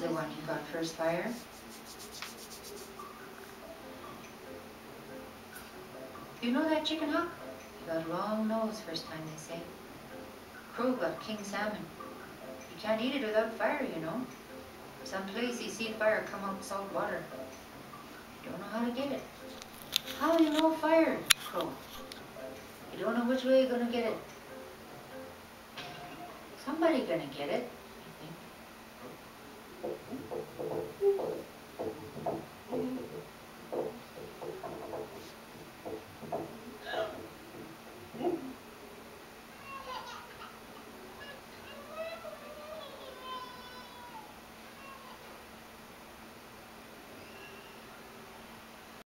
The one who got first fire? You know that chicken hawk? He got a long nose first time, they say. Crow got king salmon. You can't eat it without fire, you know. Some place you see fire come out salt water. You don't know how to get it. How do you know fire, Crow? You don't know which way you're gonna get it. Somebody gonna get it,